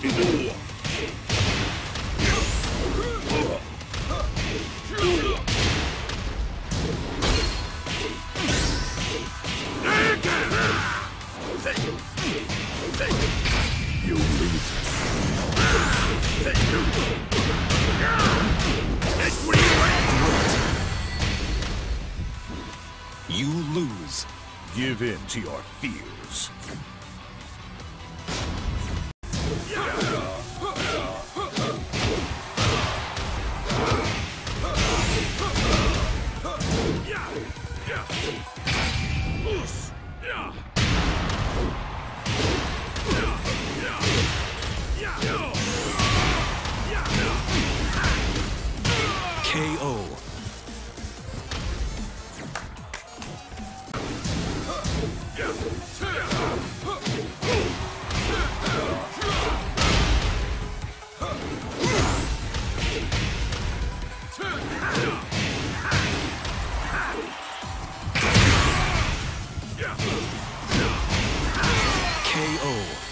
You lose. You lose. Give in to your fears. KO. KO.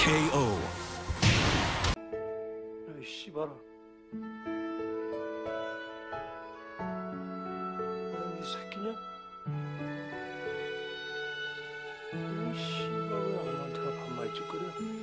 KO. 씨발아. 이 씨발 왜안 나한테 반말 찌그려?